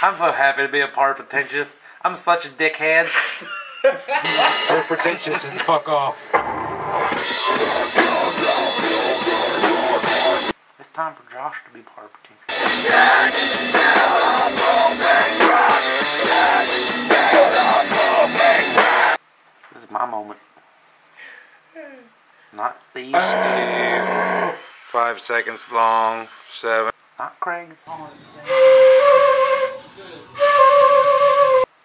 I'm so happy to be a part of Pretentious. I'm such a dickhead. They're pretentious and fuck off. It's time for Josh to be part of Pretentious. This is my moment. Not thieves. Five seconds long. Seven. Not Craig's.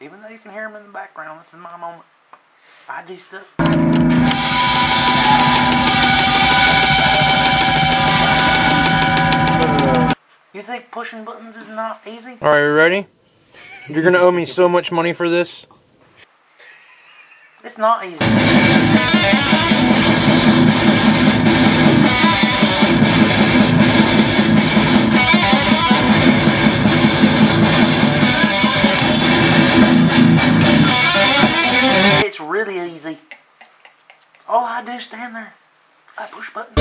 Even though you can hear him in the background, this is my moment. I do stuff. You think pushing buttons is not easy? Alright, you ready? You're gonna owe me so much money for this. It's not easy. Easy. All I do is stand there. I push buttons.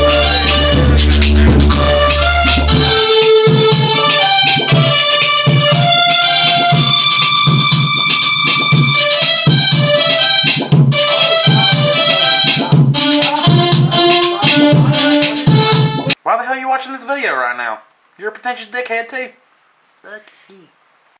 Why the hell are you watching this video right now? You're a pretentious dickhead too. Fuck you.